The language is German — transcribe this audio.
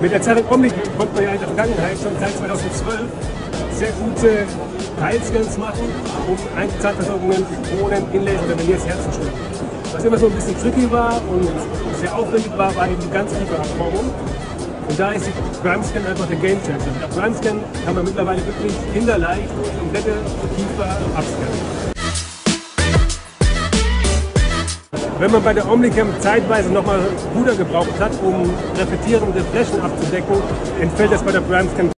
Mit der Zeitung Omni konnte man ja in der Vergangenheit schon seit 2012 sehr gute Teilscans machen, um Einzelzahlversorgungen, Kronen, Inlays oder Veneers herzustellen. Was immer so ein bisschen tricky war und sehr aufwendig war, war eben die ganz tiefe Abformung. Und da ist die PrimeScan einfach der Game Changer. Mit der PrimeScan kann man mittlerweile wirklich kinderleicht komplette Tiefe abscannen. Wenn man bei der Omnicam zeitweise nochmal Ruder gebraucht hat, um repetierende Flächen abzudecken, entfällt das bei der PrimeScan